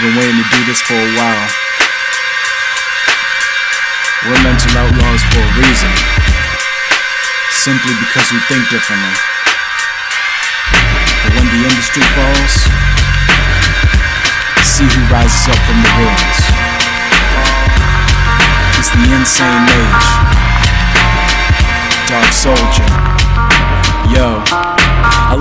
been waiting to do this for a while. We're mental outlaws for a reason. Simply because we think differently. But when the industry falls, see who rises up from the ruins. It's the Insane Mage. Dark Soldier. Yo.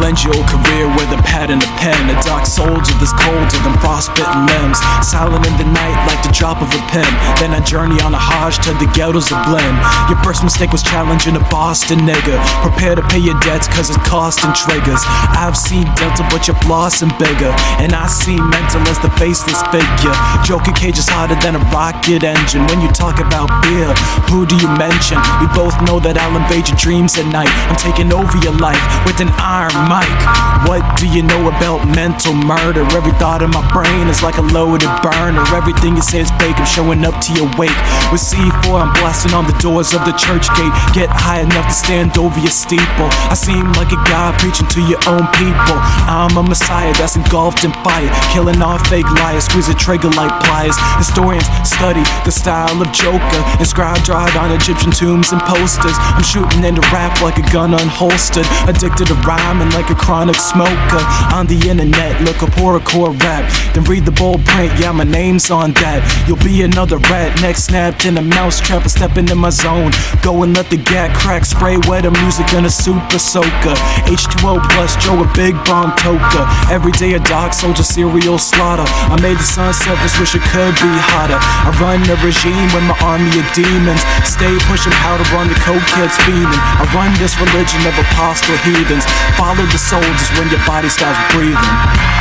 Your career with a pad and a pen. A dark soldier that's colder than frostbitten limbs. Silent in the night like the drop of a pen. Then I journey on a Hajj to the ghettos of blend. Your first mistake was challenging a Boston nigga. Prepare to pay your debts cause it's costing triggers. I've seen Delta but you're flossing bigger. And I see mental as the faceless figure. Joker cage is harder than a rocket engine. When you talk about beer, who do you mention? We both know that I'll invade your dreams at night. I'm taking over your life with an iron Mike. What do you know about mental murder? Every thought in my brain is like a loaded burner. Everything you say is fake. I'm showing up to your wake. With C4, I'm blasting on the doors of the church gate. Get high enough to stand over your steeple. I seem like a guy preaching to your own people. I'm a messiah that's engulfed in fire. Killing all fake liars, squeeze a trigger like pliers. Historians study the style of Joker. Inscribed dried on Egyptian tombs and posters. I'm shooting into rap like a gun unholstered. Addicted to rhyme like a chronic smoker. On the internet, look up horrorcore rap. Then read the bold print, yeah, my name's on that. You'll be another rat, neck snapped in a mousetrap, stepping in my zone. Go and let the gat crack, spray wet music in a super soaker. H2O plus Joe, a big bomb toker. Every day a dark soldier serial slaughter. I made the sun surface, wish it could be hotter. I run the regime with my army of demons. Stay pushing powder on the coke kids feeding. I run this religion of apostle heathens. Follow The soldiers when your body stops breathing.